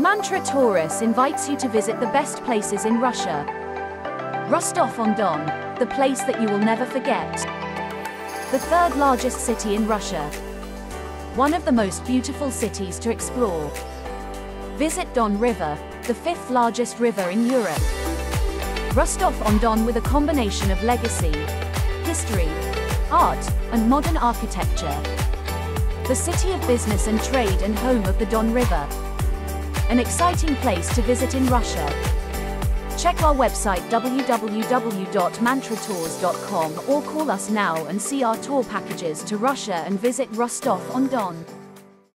Mantra Tourus invites you to visit the best places in Russia. Rostov-on-Don, the place that you will never forget. The third largest city in Russia. One of the most beautiful cities to explore. Visit Don River, the fifth largest river in Europe. Rostov-on-Don with a combination of legacy, history, art, and modern architecture. The city of business and trade and home of the Don River. An exciting place to visit in Russia. Check our website www.mantratourus.com or call us now and see our tour packages to Russia and visit Rostov on Don.